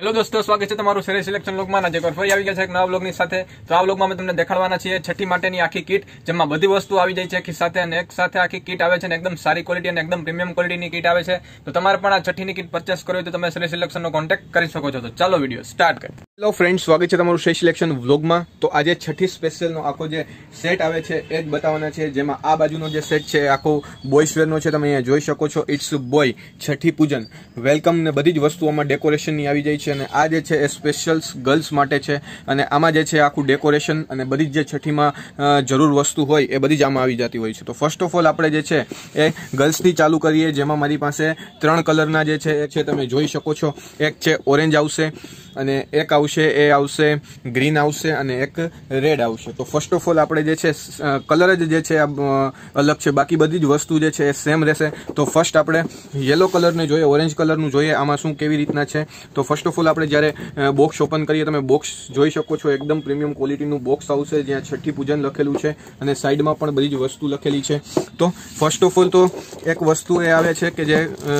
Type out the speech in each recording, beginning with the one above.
Hello દોસ્તો, સ્વાગત છે તમારું શેરી સિલેક્શન લોકમાં આજે ફરી આવી ગયા છે એક નવા બ્લોગની સાથે. તો આ બ્લોગમાં અમે તમને દેખાડવાના છીએ છઠ્ઠી માટેની આખી કીટ, જેમાં બધી વસ્તુ આવી જાય છે એક સાથે અને એક સાથે આખી કીટ આવે છે અને એકદમ સારી ક્વોલિટી અને એકદમ પ્રીમિયમ ક્વોલિટીની કીટ આવે છે. તો તમારે પણ આ છઠ્ઠીની કીટ પરચેસ કરવી તો તમે શેરી સિલેક્શનનો કોન્ટેક્ટ કરી શકો છો. તો ચાલો વીડિયો સ્ટાર્ટ કરીએ. હેલો ફ્રેન્ડ સ્વાગત છે તમારું શ્રેષ્ઠ સિલેક્શન વ્લોગમાં. તો આજે છઠ્ઠી સ્પેશિયલનો આખો જે સેટ આવે છે એ જ બતાવવાના છે. જેમાં આ બાજુનો જે સેટ છે, આખો બોયસ વેરનો છે, તમે અહીંયા જોઈ શકો છો. ઇટ્સ બોય છઠ્ઠી પૂજન. વેલકમ ને બધી જ વસ્તુઓમાં ડેકોરેશનની આવી જાય છે. અને આ જે છે એ સ્પેશિયલ ગર્લ્સ માટે છે. અને આમાં જે છે આખું ડેકોરેશન અને બધી જ જે છઠ્ઠીમાં જરૂર વસ્તુ હોય એ બધી જ આમાં આવી જતી હોય છે. તો ફર્સ્ટ ઓફ ઓલ આપણે જે છે એ ગર્લ્સથી ચાલુ કરીએ, જેમાં મારી પાસે ત્રણ કલરના જે છે એ છે તમે જોઈ શકો છો. એક છે ઓરેન્જ આવશે અને એક આવશે, એ આવશે ગ્રીન આવશે અને એક રેડ આવશે. તો ફર્સ્ટ ઓફ ઓલ આપણે જે છે કલર જ જે છે અલગ છે. બાકી બધી જ વસ્તુ જે છે એ સેમ રહેશે. તો ફર્સ્ટ આપણે યલો કલરને જોઈએ ઓરેન્જ કલરનું જોઈએ, આમાં શું કેવી રીતના છે. તો ફર્સ્ટ ઓફ ઓલ આપણે જ્યારે બોક્સ ઓપન કરીએ, તમે બોક્સ જોઈ શકો છો, એકદમ પ્રીમિયમ ક્વોલિટીનું બોક્સ આવશે, જ્યાં છઠ્ઠી પૂજન લખેલું છે અને સાઈડમાં પણ બધી જ વસ્તુ લખેલી છે. તો ફર્સ્ટ ઓફ ઓલ તો એક વસ્તુ એ આવે છે કે જે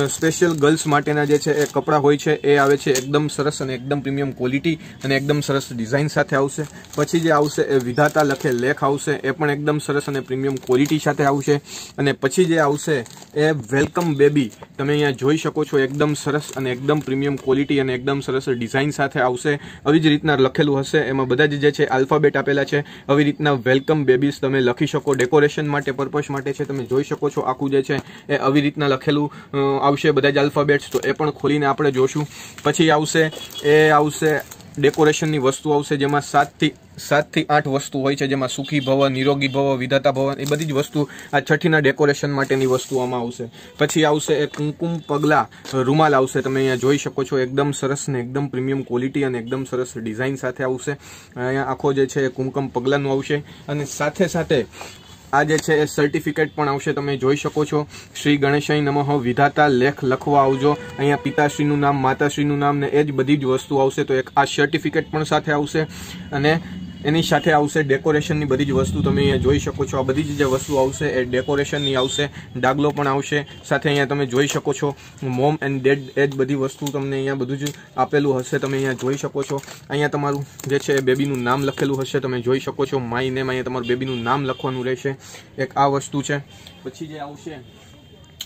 સ્પેશિયલ ગર્લ્સ માટેના જે છે એ કપડાં હોય છે, એ આવે છે એકદમ સરસ અને એકદમ પ્રીમિયમ ક્વોલિટી અને એકદમ સરસ ડિઝાઇન સાથે આવશે. પછી જે આવશે એ વિધાતા લખે લેખ આવશે, એ પણ એકદમ સરસ અને પ્રીમિયમ ક્વોલિટી સાથે આવશે. અને પછી જે આવશે એ વેલકમ બેબી, તમે અહીંયા જોઈ શકો છો એકદમ સરસ અને એકદમ પ્રીમિયમ ક્વોલિટી અને એકદમ સરસ ડિઝાઇન સાથે આવશે. આવી જ રીતના લખેલું હશે, એમાં બધા જ છે આલ્ફાબેટ આપેલા છે. આવી રીતના વેલકમ બેબીઝ તમે લખી શકો, ડેકોરેશન માટે પર્પઝ માટે છે, તમે જોઈ શકો છો આખું જે છે એ આવી રીતના લખેલું આવશે બધા જ આલ્ફાબેટ્સ, તો એ પણ ખોલીને આપણે જોશું. પછી આવશે એ આવશે ડેકોરેશનની વસ્તુ આવશે, જેમાં સાતથી સાતથી આઠ વસ્તુ હોય છે, જેમાં સુખી ભવ, નિરોગી ભવ, વિધાતા ભવન એ બધી જ વસ્તુ આ છઠ્ઠીના ડેકોરેશન માટેની વસ્તુ આમાં આવશે. પછી આવશે એ કુમકુમ પગલા, રૂમાલ આવશે, તમે અહીંયા જોઈ શકો છો, એકદમ સરસ ને એકદમ પ્રીમિયમ ક્વોલિટી અને એકદમ સરસ ડિઝાઇન સાથે આવશે. અહીંયા આખો જે છે એ કુમકુમ પગલાનું આવશે. અને સાથે સાથે આ જે છે એ સર્ટિફિકેટ પણ આવશે, તમે જોઈ શકો છો. શ્રી ગણેશાઈ નમઃ વિધાતા લેખ લખવા આવજો. અહીંયા પિતાશ્રીનું નામ, માતાશ્રીનું નામ ને એ જ બધી જ વસ્તુ આવશે, તો એક આ સર્ટિફિકેટ પણ સાથે આવશે. અને એની સાથે આવશે ડેકોરેશનની બધી જ વસ્તુ તમે અહીંયા જોઈ શકો છો. આ બધી જ વસ્તુ આવશે એ ડેકોરેશનની આવશે. ડાગલો પણ આવશે. સાથે અહીંયા તમે જોઈ શકો છો મોમ એન્ડ ડેડ એ જ બધી વસ્તુ તમને અહીંયા બધું જ આપેલું હશે. તમે અહીંયા જોઈ શકો છો. અહીંયા તમારું જે છે એ બેબીનું નામ લખેલું હશે. તમે જોઈ શકો છો. માય નેમ અહીંયા તમારું બેબીનું નામ લખવાનું રહેશે. એક આ વસ્તુ છે. પછી જે આવશે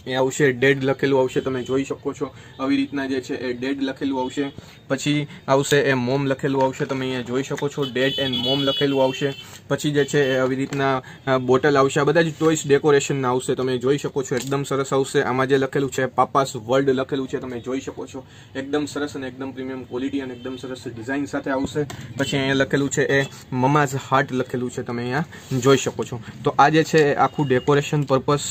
એ આવશે, ડેડ લખેલું આવશે, તમે જોઈ શકો છો. આવી રીતના જે છે એ ડેડ લખેલું આવશે. પછી આવશે એ મોમ લખેલું આવશે, તમે અહીંયા જોઈ શકો છો. ડેડ એન્ડ મોમ લખેલું આવશે. પછી જે છે એ આવી રીતના બોટલ આવશે. આ બધા જ ટોયસ ડેકોરેશનના આવશે, તમે જોઈ શકો છો. એકદમ સરસ આવશે. આમાં જે લખેલું છે, પાપાસ વર્લ્ડ લખેલું છે, તમે જોઈ શકો છો. એકદમ સરસ અને એકદમ પ્રીમિયમ ક્વોલિટી અને એકદમ સરસ ડિઝાઇન સાથે આવશે. પછી અહીંયા લખેલું છે એ મમાઝ હાર્ટ લખેલું છે, તમે અહીંયા જોઈ શકો છો. તો આ જે છે આખું ડેકોરેશન પર્પસ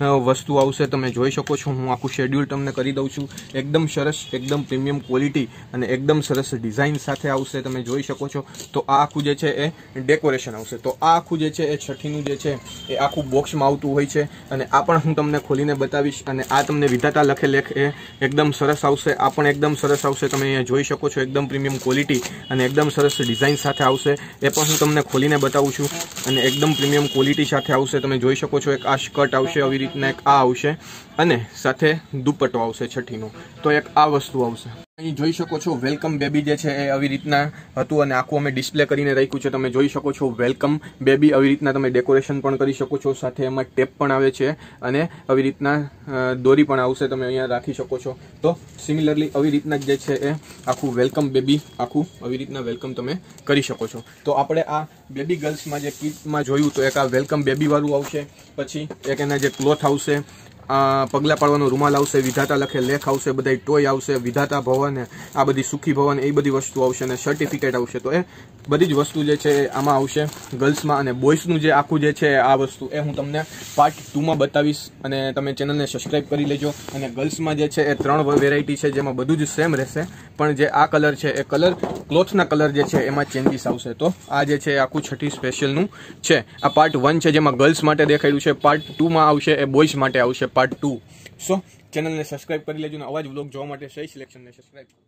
વસ્તુ આવશે. તમે જોઈ શકો છો, હું આખું શેડ્યુલ તમને કરી દઉં છું. એકદમ સરસ, એકદમ પ્રીમિયમ ક્વોલિટી અને એકદમ સરસ ડિઝાઇન સાથે આવશે, તમે જોઈ શકો છો. તો આ આખું જે છે એ ડેકોરેશન આવશે. તો આ આખું જે છે એ છઠ્ઠીનું જે છે એ આખું બોક્સમાં આવતું હોય છે. અને આ પણ હું તમને ખોલીને બતાવીશ અને આ તમને વિધાતા લખે લેખ એ એકદમ સરસ આવશે. આ પણ એકદમ સરસ આવશે. તમે અહીંયા જોઈ શકો છો, એકદમ પ્રીમિયમ ક્વોલિટી અને એકદમ સરસ ડિઝાઇન સાથે આવશે. એ પણ હું તમને ખોલીને બતાવું છું. અને એકદમ પ્રીમિયમ ક્વોલિટી સાથે આવશે. તમે જોઈ શકો છો, એક આ સ્કર્ટ આવશે, આવી રીતના એક આ આવશે અને સાથે દુપટ્ટો આવશે, છઠ્ઠીનો. તો એક આ વસ્તુ આવશે. અહીં જોઈ શકો છો વેલકમ બેબી જે છે એ આવી રીતના હતું અને આખું અમે ડિસ્પ્લે કરીને રાખ્યું છે. તમે જોઈ શકો છો વેલકમ બેબી આવી રીતના તમે ડેકોરેશન પણ કરી શકો છો. સાથે એમાં ટેપ પણ આવે છે અને આવી રીતના દોરી પણ આવશે તમે અહીંયા રાખી શકો છો. તો સિમિલરલી આવી રીતના જ છે એ આખું વેલકમ બેબી, આખું આવી રીતના વેલકમ તમે કરી શકો છો. તો આપણે આ બેબી ગર્લ્સમાં જે કિટમાં જોયું તો એક આ વેલકમ બેબીવાળું આવશે. પછી એક એના જે ક્લોથ આવશે. પગલા પાડવાનો રૂમાલ આવશે, વિધાતા લખે, લેખ આવશે બધા ટોય આવશે, વિધાતા ભવન, આ બધી સુખી ભવન, એ બધી વસ્તુ આવશે અને સર્ટિફિકેટ આવશે. તો એ બધી જ વસ્તુ જે છે આમાં આવશે ગર્લ્સમાં અને બોયઝનું જે આખું જે છે આ વસ્તુ એ હું તમને પાર્ટ ટુમાં બતાવીશ અને તમે ચેનલને સબસ્ક્રાઈબ કરી લેજો. અને ગર્લ્સમાં જે છે એ ત્રણ વેરાયટી છે જેમાં બધું જ સેમ રહેશે. પણ જે આ કલર છે એ કલર ક્લોથના કલર જે છે એમાં ચેન્જીસ આવશે. તો આ જે છે આખું છઠ્ઠી સ્પેશિયલનું છે. આ પાર્ટ વન છે જેમાં ગર્લ્સ માટે દેખાયું છે. પાર્ટ ટુમાં આવશે એ બોયઝ માટે આવશે પાર્ટ ટુ સો ચેનલને સબસ્ક્રાઈબ કરી લેજો અને આવા જ વ્લોગ જોવા માટે સહી સિલેક્શનને સબસ્ક્રાઈબ કરો.